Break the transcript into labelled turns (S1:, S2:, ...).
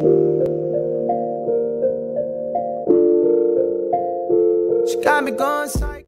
S1: She got me going psych.